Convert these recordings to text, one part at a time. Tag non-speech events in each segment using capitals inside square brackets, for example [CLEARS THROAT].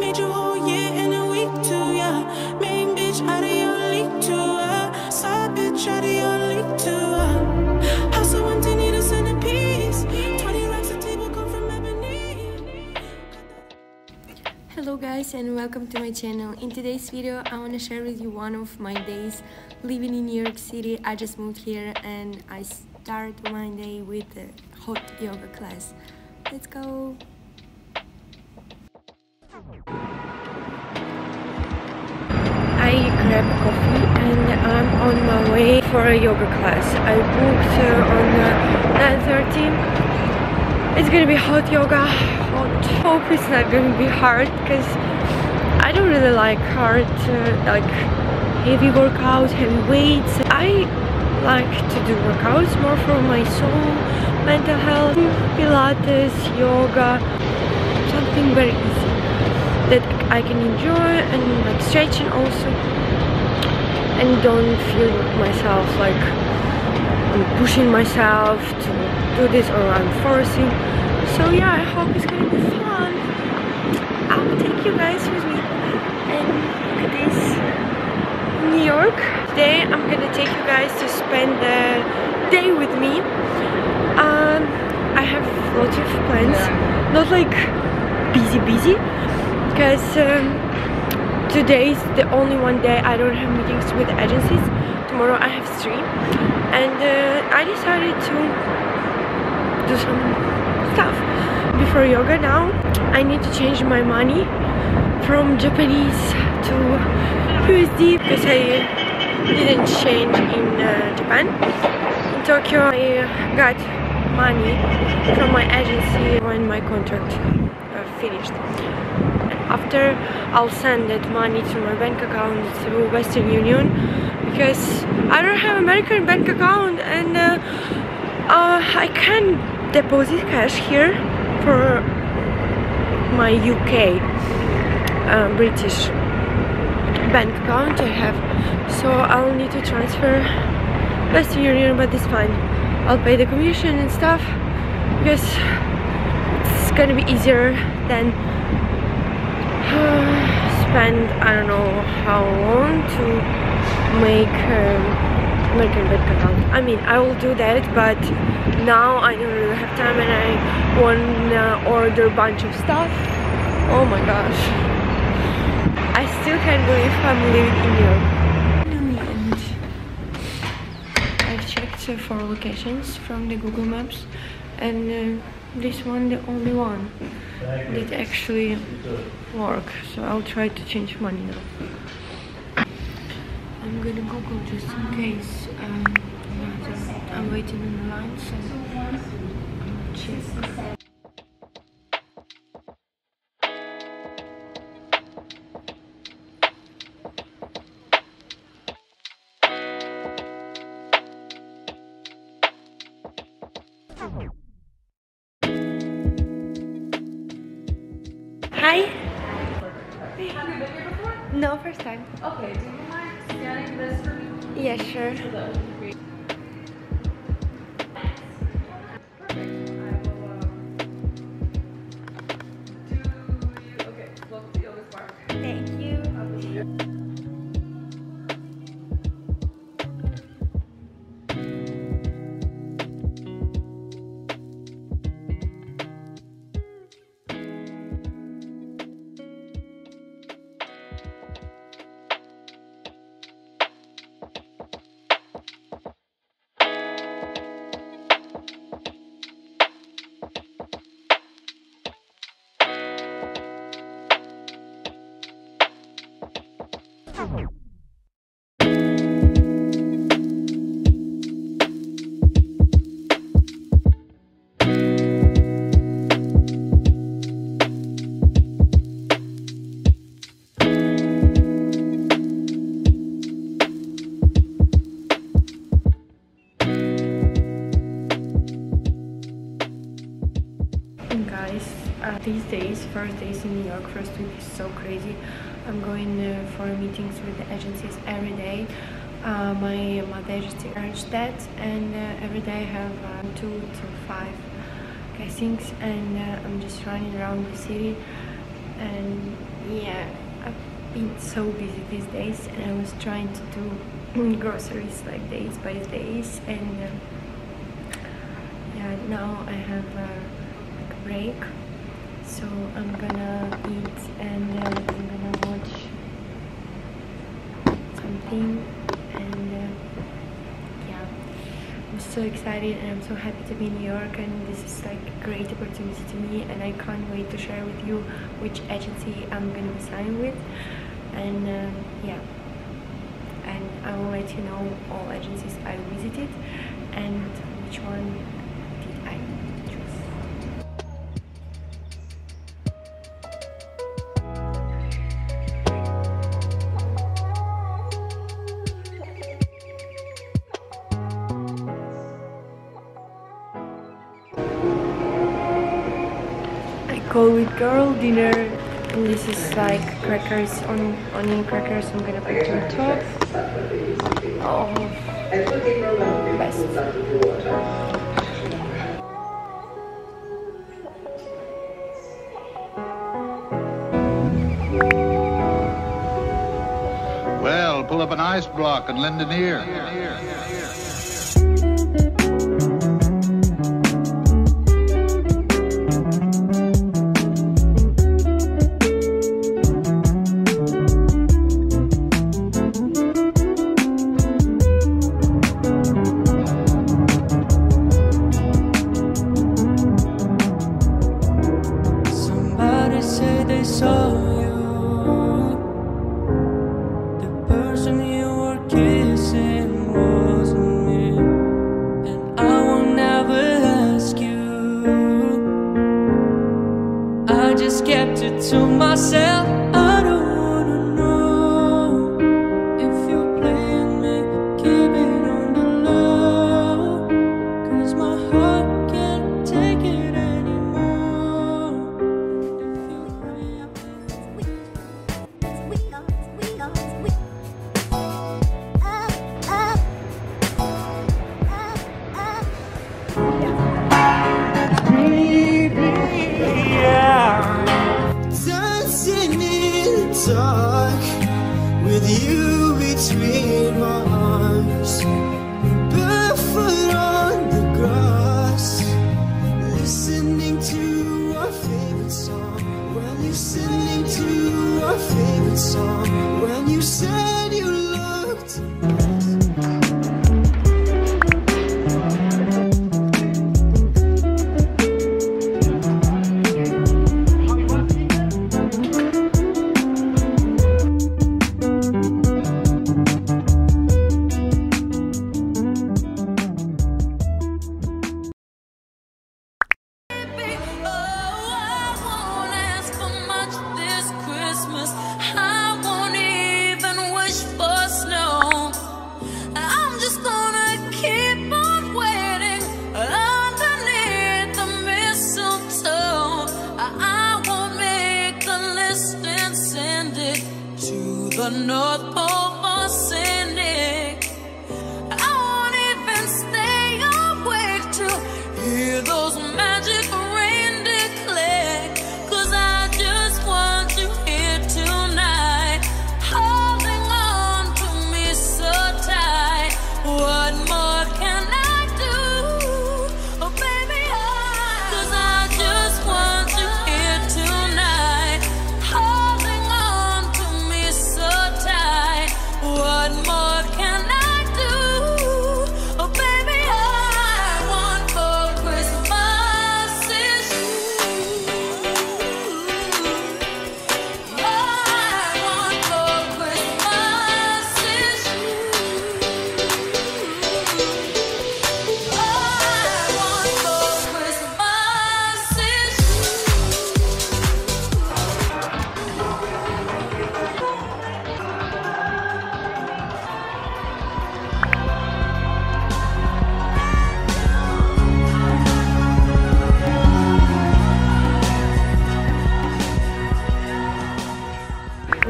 Uh. Uh. House of empty need a centerpiece. 20 racks a table come from ebony. Hello guys and welcome to my channel. In today's video I want to share with you one of my days living in New York City. I just moved here and I start my day with a hot yoga class. Let's go! I grabbed coffee and I'm on my way for a yoga class. I booked on uh, 9.30. It's gonna be hot yoga. Hot. Hope it's not gonna be hard because I don't really like hard, uh, like heavy workouts, heavy weights. I like to do workouts more for my soul, mental health, pilates, yoga, something very easy that I can enjoy and like stretching also and don't feel myself like I'm pushing myself to do this or I'm forcing. So yeah I hope it's gonna be fun. I'll take you guys with me and look at this New York. Today I'm gonna take you guys to spend the day with me. Um, I have lots of plans. Not like busy busy because um, today is the only one day I don't have meetings with agencies. Tomorrow I have three, and uh, I decided to do some stuff before yoga. Now I need to change my money from Japanese to USD because I didn't change in uh, Japan. In Tokyo, I got money from my agency when my contract uh, finished after I'll send that money to my bank account through Western Union because I don't have American bank account and uh, uh, I can deposit cash here for my UK uh, British bank account I have. So I'll need to transfer Western Union but it's fine. I'll pay the commission and stuff because it's gonna be easier than spend I don't know how long to make um, American bank account. I mean I will do that but now I don't really have time and I wanna order a bunch of stuff. Oh my gosh. I still can't believe I'm living in. And I've checked for locations from the Google Maps and uh, this one the only one that actually work so I'll try to change money now I'm gonna google just in case um, I'm waiting in the line so check Hi. No, first time. Okay, do you mind scanning this for me? Yeah, sure. Uh, Thank I first days in new york first week is so crazy. I'm going uh, for meetings with the agencies every day. Uh, my mother arranged that and uh, every day i have uh, two to five castings and uh, i'm just running around the city. And yeah, I've been so busy these days, and I was trying to do [CLEARS THROAT] groceries like days by days, and uh, yeah, now I have uh, a break, so I'm gonna eat and uh, I'm gonna watch something, and uh, yeah, I'm so excited and I'm so happy to be in New York, and this is like a great opportunity to me, and I can't wait to share with you which agency I'm gonna be signed with, and um, yeah. And I will let you know all agencies I visited and which one did I It girl dinner and this is like crackers on onion crackers I'm gonna put on top. Oh, best. Well, pull up an ice block and lend an ear. They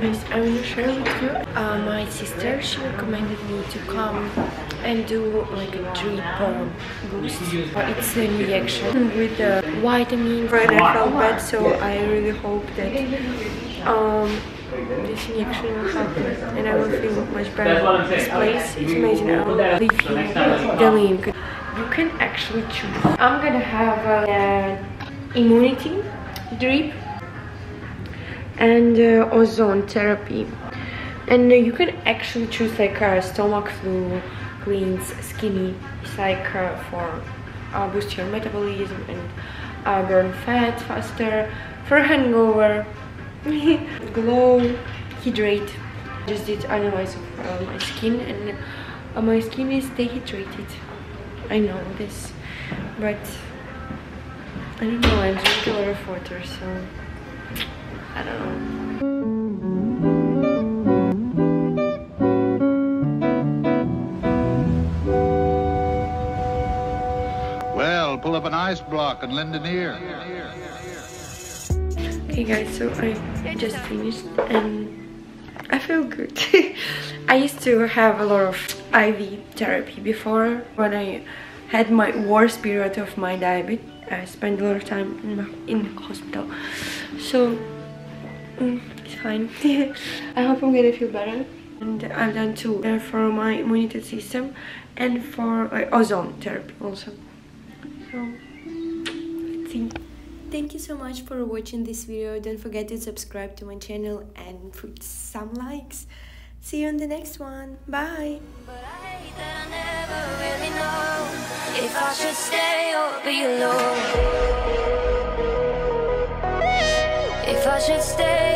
Guys, I will share with you. Uh, my sister, she recommended me to come and do like a drip uh, boost. It's an injection with uh, vitamin I felt bad, so I really hope that um, this injection will happen and I will feel much better. This place is amazing. I will leave you the link. You can actually choose. I'm gonna have an immunity drip and uh, ozone therapy. And uh, you can actually choose like a stomach flu cleans skinny it's like uh, for uh, boost your metabolism and uh, burn fat faster for hangover [LAUGHS] glow hydrate. Just did analyze of uh, my skin and uh, my skin is dehydrated. I know this but i don't know i drink a lot of water so i don't know Well, pull up an ice block and lend an ear. Okay guys, so I just finished and I feel good. [LAUGHS] I used to have a lot of IV therapy before when I had my worst period of my diabetes. I spent a lot of time in, my, in hospital. So mm, it's fine. [LAUGHS] I hope I'm gonna feel better. And I've done two uh, for my immunity system and for uh, ozone therapy also. So let's see. Thank you so much for watching this video. Don't forget to subscribe to my channel and put some likes. See you on the next one. Bye. But I hate that I never really know if I should stay or be alone. If I should stay or be alone. If I should stay